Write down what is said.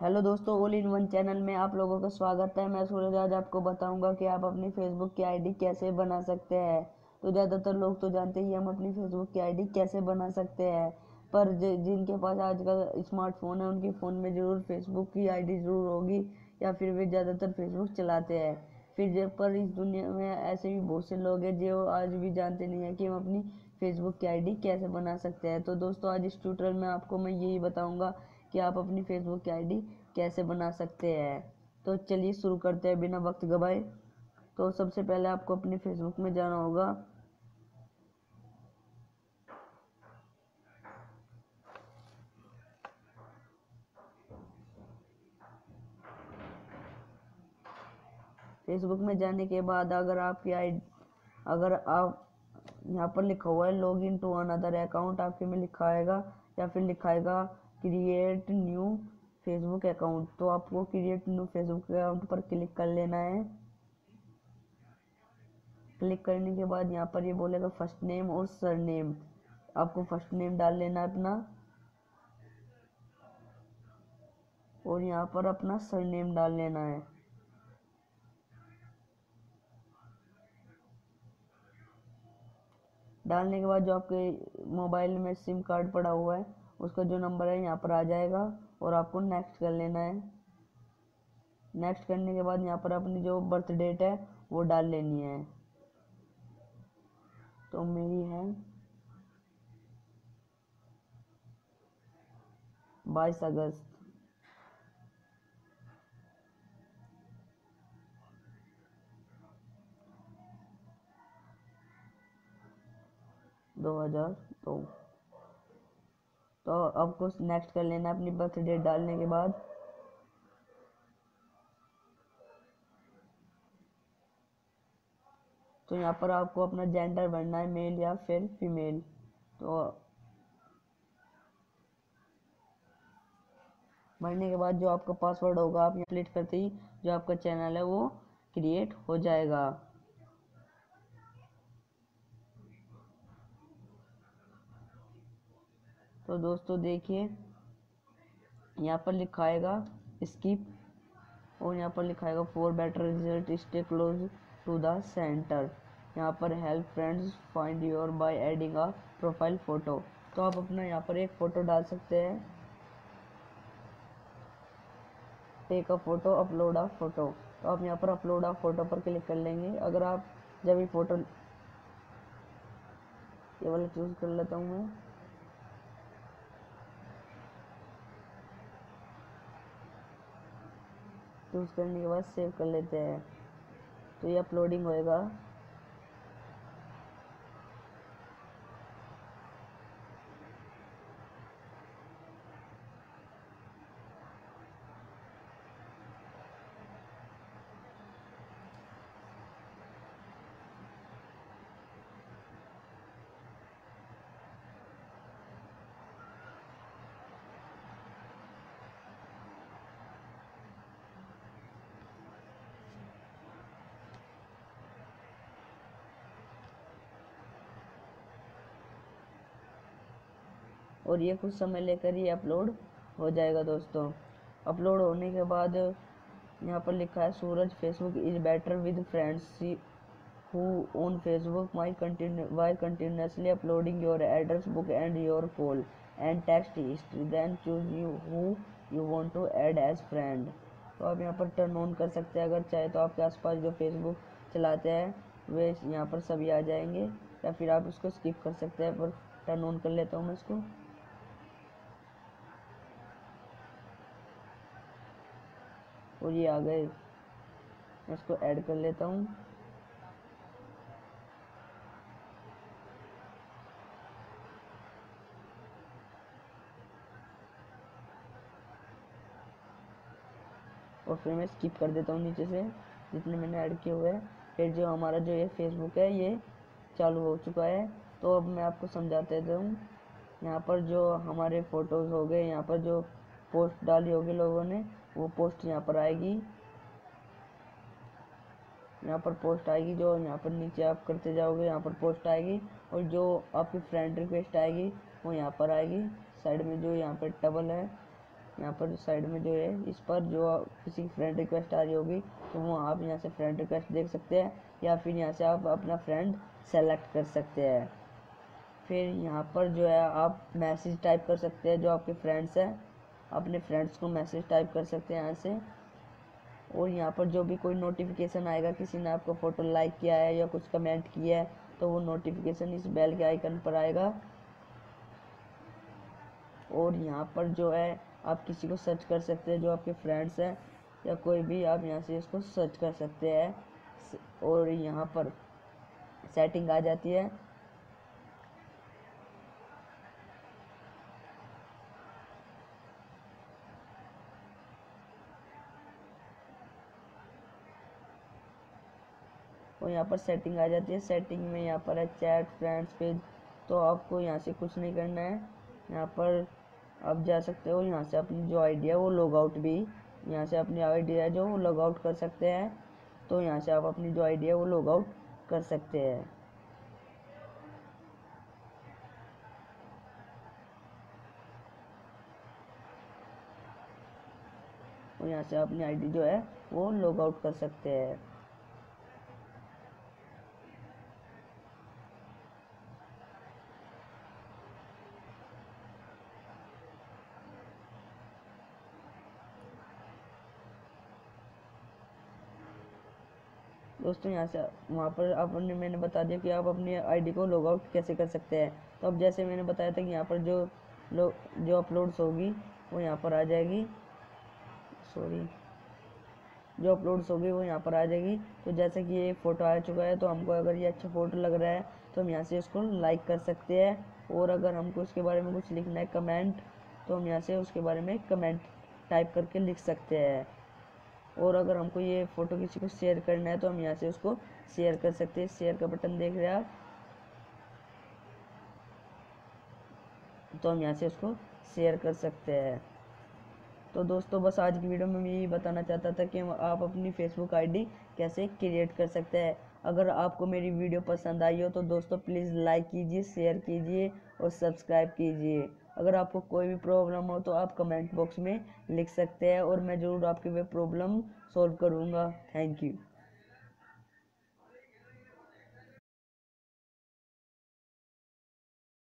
Hello दोस्तों all in one channel में आप लोगों का स्वागत है। मैं सूरज आज आपको बताऊँगा कि आप अपनी फेसबुक की आईडी कैसे बना सकते हैं। तो ज़्यादातर लोग तो जानते ही हम अपनी फेसबुक की आईडी कैसे बना सकते हैं। पर जिनके पास आजकल स्मार्टफ़ोन है, उनके फ़ोन में ज़रूर फेसबुक की आईडी ज़रूर होगी, या फिर वे ज़्यादातर फेसबुक चलाते हैं। फिर पर इस दुनिया में ऐसे भी बहुत से लोग हैं, जो आज भी जानते नहीं हैं कि हम अपनी फेसबुक की आईडी कैसे बना सकते हैं। तो दोस्तों, आज इस ट्यूटोरियल में आपको मैं यही बताऊँगा कि आप अपनी फेसबुक की आईडी कैसे बना सकते हैं। तो चलिए शुरू करते हैं बिना वक्त गवाए। तो सबसे पहले आपको अपनी फेसबुक में जाना होगा। फेसबुक में जाने के बाद अगर आपकी आई अगर आप, यहाँ पर लिखा हुआ है log in to another account आपके में लिखा आएगा या फिर लिखाएगा क्रिएट न्यू फेसबुक अकाउंट। तो आपको क्रिएट न्यू फेसबुक अकाउंट पर क्लिक कर लेना है। क्लिक करने के बाद यहाँ पर ये बोलेगा फ़र्स्ट नेम और सर नेम आपको फ़र्स्ट नेम डाल लेना अपना। और यहाँ पर अपना सर नेम डाल लेना है। डालने के बाद जो आपके मोबाइल में सिम कार्ड पड़ा हुआ है उसका जो नंबर है यहाँ पर आ जाएगा और आपको नेक्स्ट कर लेना है। नेक्स्ट करने के बाद यहाँ पर अपनी जो बर्थ डेट है, वो डाल लेनी है। तो मेरी है बाईस अगस्त। दो हज़ार दो। तो आपको नेक्स्ट कर लेना अपनी बर्थ डेट डालने के बाद। तो यहाँ पर आपको अपना जेंडर भरना है मेल या फिर फीमेल तो भरने के बाद जो आपका पासवर्ड होगा, आप यहाँ क्लिक करते ही जो आपका चैनल है वो क्रिएट हो जाएगा। तो दोस्तों देखिए, यहाँ पर लिखाएगा स्किप और यहाँ पर लिखाएगा for better result stay close to the center यहाँ पर help friends find your by adding a profile photo तो आप अपना यहाँ पर एक फ़ोटो डाल सकते हैं। Take a photo upload a photo तो आप यहाँ पर अपलोड अ फ़ोटो पर क्लिक कर लेंगे। अगर आप जब ये फ़ोटो ये वाला चूज़ कर लेता हूँ मैं। चूज़ करने के बाद सेव कर लेते हैं। तो ये अपलोडिंग होएगा। और ये कुछ समय लेकर ही अपलोड हो जाएगा दोस्तों। अपलोड होने के बाद यहाँ पर लिखा है, Suraj Facebook is better with friends who own Facebook. My continue, why continuously uploading your address, book and your call and text history. Then choose you, who you want to add as friend. तो आप यहाँ पर turn on कर सकते हैं। अगर चाहे तो आपके आसपास जो फेसबुक चलाते हैं, वे यहाँ पर सभी आ जाएँगे या फिर आप इसको स्किप कर सकते हैं, पर टर्न ऑन कर लेता हूँ मैं इसको। और ये आ गए। मैं इसको ऐड कर लेता हूँ। और फिर मैं स्किप कर देता हूँ नीचे से, जितने मैंने ऐड किए हुए हैं। फिर जो हमारा जो ये फेसबुक है, ये चालू हो चुका है। तो अब मैं आपको समझाते हूँ यहाँ पर जो हमारे फ़ोटोज़ हो गए, यहाँ पर जो पोस्ट डाली होगी लोगों ने वो पोस्ट यहाँ पर आएगी। यहाँ पर पोस्ट आएगी जो यहाँ पर नीचे आप करते जाओगे, यहाँ पर पोस्ट आएगी और जो आपकी फ्रेंड रिक्वेस्ट आएगी, वो यहाँ पर आएगी। साइड में जो यहाँ पर टबल है, यहाँ पर साइड में जो है, इस पर जो किसी की फ्रेंड रिक्वेस्ट आ रही होगी तो वो आप यहाँ से फ्रेंड रिक्वेस्ट देख सकते हैं या फिर यहाँ से आप अपना फ्रेंड सेलेक्ट कर सकते हैं। फिर यहाँ पर जो है आप मैसेज टाइप कर सकते हैं जो आपके फ्रेंड्स हैं। अपने फ्रेंड्स को मैसेज टाइप कर सकते हैं यहाँ से और यहाँ पर जो भी कोई नोटिफिकेशन आएगा, किसी ने आपका फ़ोटो लाइक किया है या कुछ कमेंट किया है तो वो नोटिफिकेशन इस बेल के आइकन पर आएगा। और यहाँ पर जो है, आप किसी को सर्च कर सकते हैं, जो आपके फ्रेंड्स हैं, या कोई भी, आप यहाँ से इसको सर्च कर सकते हैं। और यहाँ पर सेटिंग आ जाती है। यहाँ पर सेटिंग आ जाती है। सेटिंग में यहाँ पर है चैट फ्रेंड्स पेज तो आपको यहाँ से कुछ नहीं करना है। यहाँ पर आप जा सकते हो। यहाँ से अपनी जो आइडिया है वो लॉग आउट भी, यहाँ से अपनी आइडिया है जो वो लॉग आउट कर सकते हैं। तो यहाँ से आप अपनी जो आइडिया है वो लॉग आउट कर सकते हैं। और यहाँ से अपनी आईडी जो है वो लॉग आउट कर सकते हैं। दोस्तों, यहाँ से वहाँ पर आपने मैंने बता दिया कि आप अपनी आईडी को लॉग आउट कैसे कर सकते हैं। तो अब जैसे मैंने बताया था कि यहाँ पर जो लो, जो अपलोड्स होगी, वो यहाँ पर आ जाएगी। सॉरी जो अपलोड्स होगी, वो यहाँ पर आ जाएगी। तो जैसे कि ये फ़ोटो आ चुका है तो हमको अगर ये अच्छा फ़ोटो लग रहा है तो हम यहाँ से इसको लाइक कर सकते हैं। और अगर हमको उसके बारे में कुछ लिखना है कमेंट तो हम यहाँ से उसके बारे में कमेंट टाइप करके लिख सकते हैं। और अगर हमको ये फ़ोटो किसी को शेयर करना है तो हम यहाँ से उसको शेयर कर सकते हैं। शेयर का बटन देख रहे हैं आप? तो हम यहाँ से उसको शेयर कर सकते हैं। तो दोस्तों, बस आज की वीडियो में मैं यही बताना चाहता था कि आप अपनी फेसबुक आईडी कैसे क्रिएट कर सकते हैं। अगर आपको मेरी वीडियो पसंद आई हो तो दोस्तों प्लीज़ लाइक कीजिए शेयर कीजिए और सब्सक्राइब कीजिए। अगर आपको कोई भी प्रॉब्लम हो तो आप कमेंट बॉक्स में लिख सकते हैं और मैं ज़रूर आपकी वे प्रॉब्लम सॉल्व करूँगा। Thank you